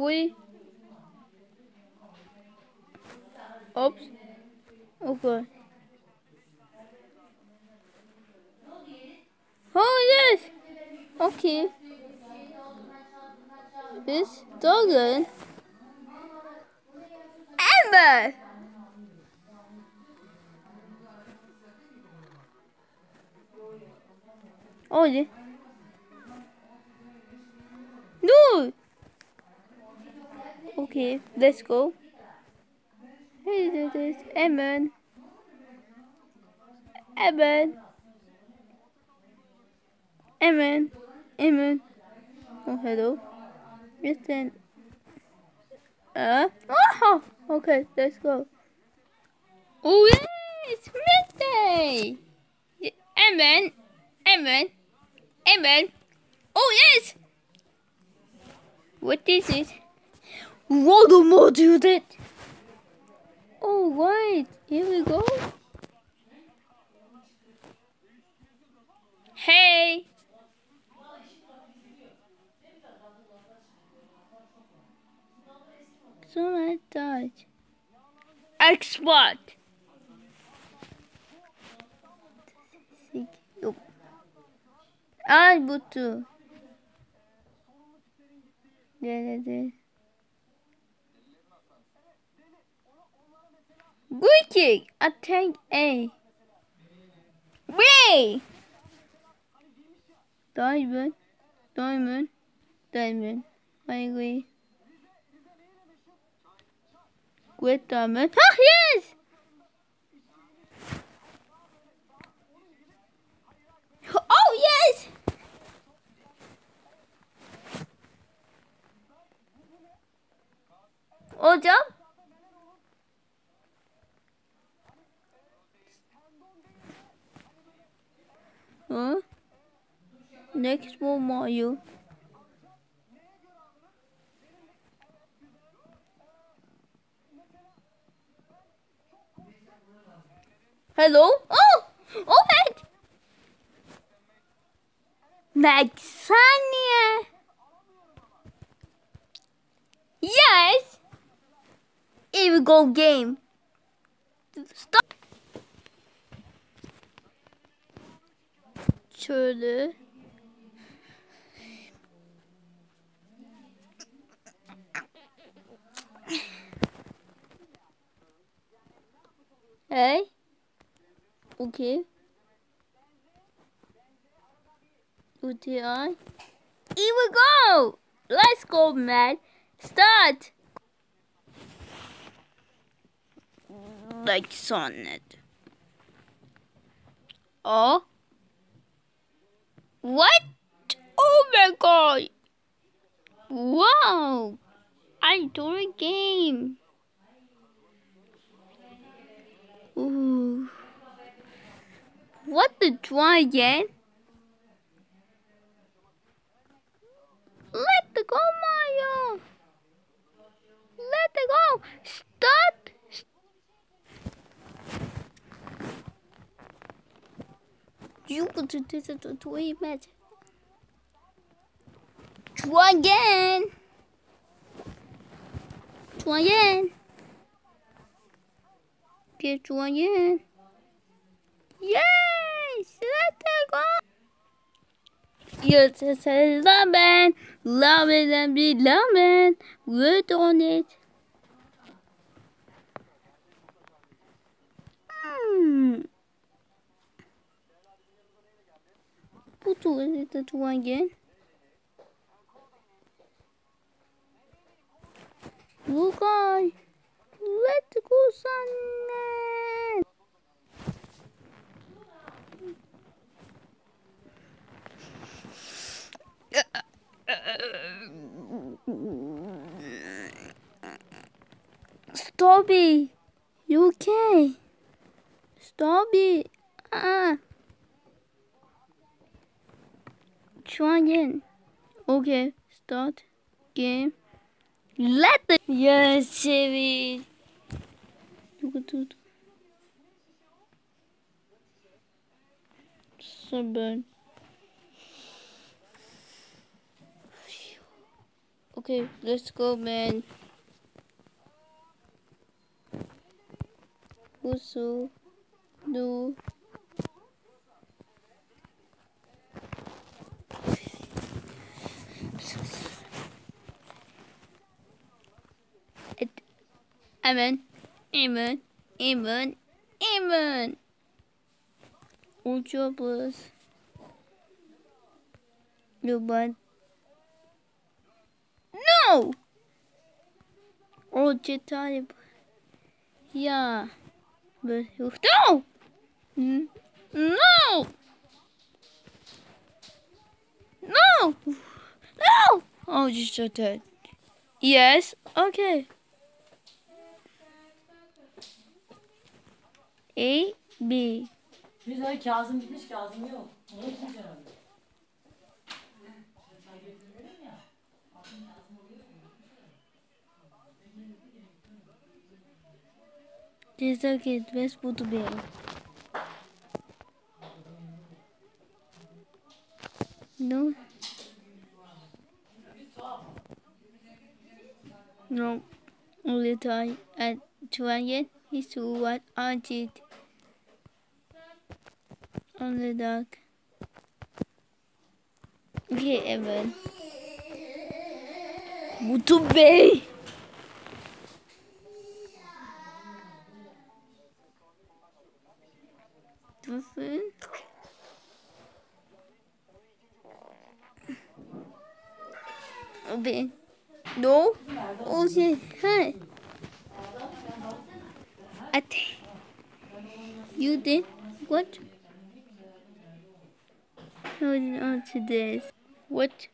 We. Oops. Oh, okay. Oh yes. Okay. This Dogan. Amber. Oh yeah. Okay, let's go. Hey, this is Evan. Evan. Evan. Evan. Oh, hello. Listen. Uh. Oh, okay, let's go. Oh, yeah, it's midday. Evan. Evan. Evan. Oh, yes. What is it? Voldemort that. Oh, right. Here we go. Hey. So I died. Expert. Al butu. Geldi. Wicked attack A. B. Diamond. Diamond. Diamond. I agree. Great diamond. Ah, yes! Oh, yes! Oh, Huh? Next one Mario. Hello? Oh! Oh, wait! Maxania! Yes! Here go game. Stop. Şöyle. Hey. Okay. UTI. Here we go. Let's go, man. Start. Like Sonnet. Oh. What? Oh my god. Wow. I do a game. Ooh. What the try again? Let the go, Mario. Let it go. Stop. You go to this to three match. Try again. Try again. Okay, try again. Yes, let it go. Yes, it's a lemon, lemon and be lemon. Word on it. Hmm. Put it that one again. Look on. Let go, son. Stop it. You okay? Stop it. Ah. Try again. Okay. Start. Game. Let the. Yes, Chevy. Seven. Okay, let's go, man. Also, no. It, amen, amen, amen. All jobless. No, but no. Oh, tired. Yeah, but no. No. No. No. Oh, just so dead. Yes. Okay. A B. Biz ay Kazım gitmiş Kazım yok. Onu gitmiş herhalde. This is okay. Best put to be. No. No. Only time at trying is to what I did. On the dark. Okay, Evan. Bem! Você? Bem. No? Hoje. Hi. Até. You did? What? Holding on to this. What?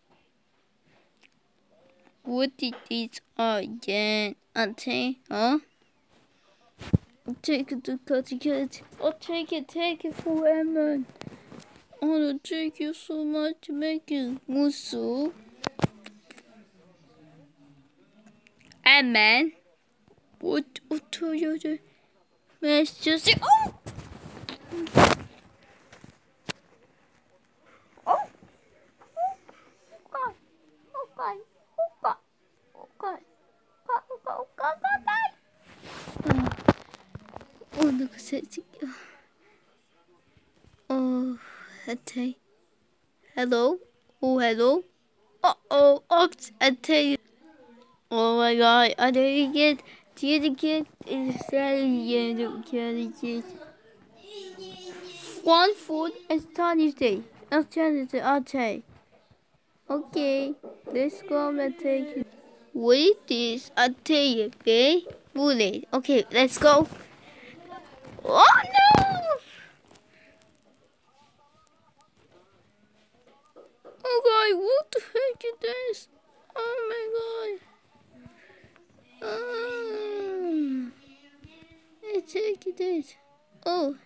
What did these are again? Auntie, huh? Take it to cut it. I'll take it, take it. I want to thank you so much to make you musu. Man, what what do you do? Let's just oh. Oh. Oh God. Oh God. Oh God. Oh God. God. Oh God. Oh God. God. God. Oh, look at it. Oh, okay. Hello? Oh, hello? Uh oh, oops, I tell you. Oh my god, I didn't get the other kid is saying the kid. One food is Thursday. It's Thursday, I'll take. Okay, let's go and take it. Wait this, I'll tell you, okay? Bullet. Okay, let's go. Oh no! Oh god, what the heck is this? Oh my god. Oh. Let's take this. Oh.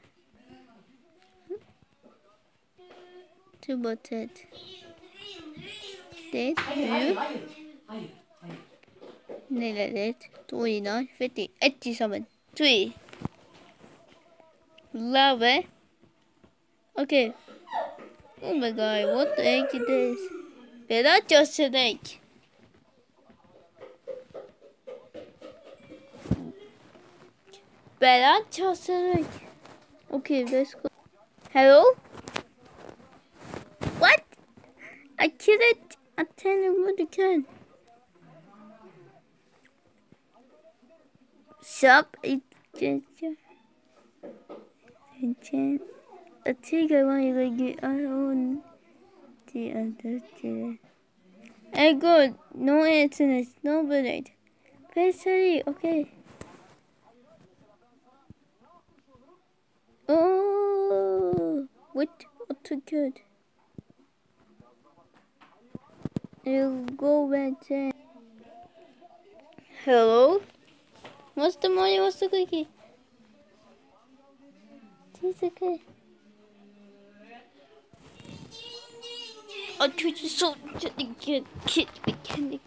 That. That, Hayır you, nearly that. 29, 50, 87, 3. Love it. Okay. Oh my god, what the heck is this? Better just an egg. Better just an egg. Okay, let's go. Hello? What? I couldn't attend what you can. Shop it just attention. I think I want to get own the other chair. Hey, good. No internet, no bullet. Press okay. Oh, what? What good? You go back there. Hello? What's the money? What's the cookie? It's okay. Oh, Twitch is so kitty kid, kid, kitty,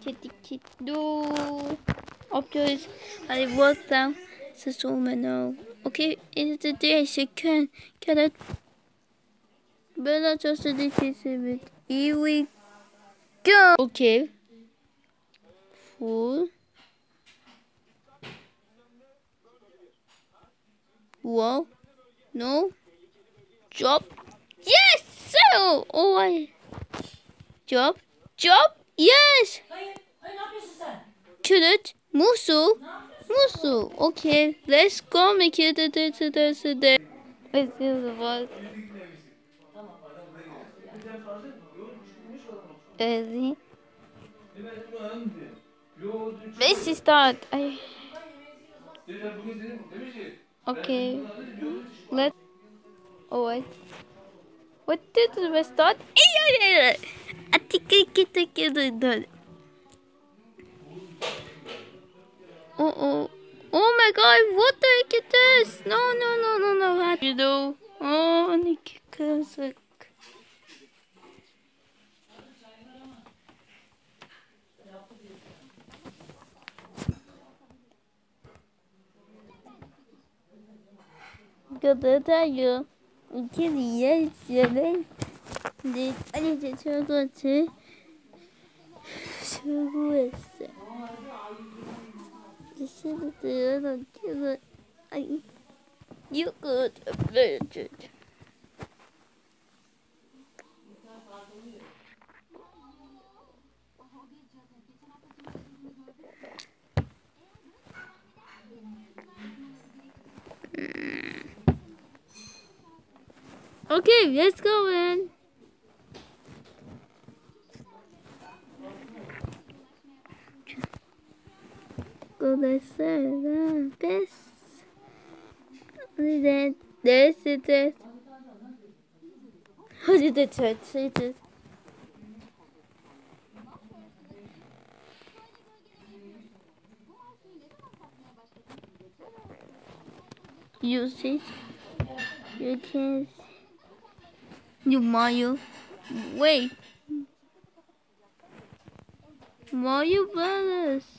kitty, kid. No. After I walk down the woman now. Okay, it's the day she can can it. Better just the kiss it. Here we go. Okay. Pull. Whoa. No. Drop. Yes! So! Oh, I. Drop. Drop. Yes! Kill it. Musu. Musu. Okay. Let's go make it. Let's do the work. Easy. Let's start. I. Okay. Let. Oh wait. What did we start? I think I to get it done. Oh oh. Oh my god, what the heck is this? No, no, no, no, no. How do you do? Oh, cause like. Good to tell you. 我听你也写的，你而且这车过去，车过去。只是觉得这个，哎，有个位置。 Okay, let's go in. Go this side, this. Then this is this. How did church say this? You see? You can you Mario. Wait. Mario Brothers.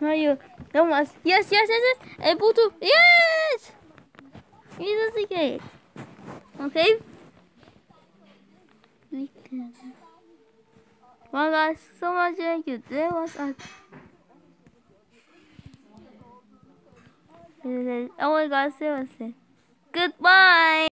Uh-uh. Mario. That was. Yes, yes, yes, yes. Able to. Yes! He's a secret. Okay? Well, guys, so much thank you. There was a. Oh my god, seriously. Goodbye!